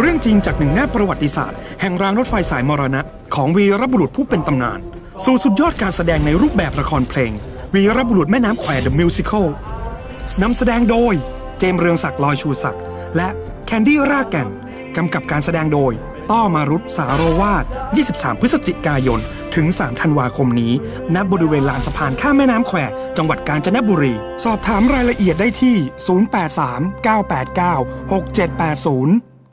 เรื่องจริงจากหนึ่งหน้าประวัติศาสตร์ แห่งรางรถไฟสายมรณะ ของวีรบุรุษผู้เป็นตำนาน สู่สุดยอดการแสดงในรูปแบบละครเพลง วีรบุรุษแม่น้ำแควเดอะมิวสิควลนำแสดงโดยเจมเรืองศักดิ์ลอยชูศักดิ์และแคนดี้รากแก่นกำกับการแสดงโดย ต้อมารุตสาโรวาด 23 พฤศจิกายน ถึง 3 ธันวาคมนี้ ณ บริเวณลานสะพานข้ามแม่น้ำแควจังหวัดกาญจนบุรี สอบถามรายละเอียดได้ที่ 083 989 6780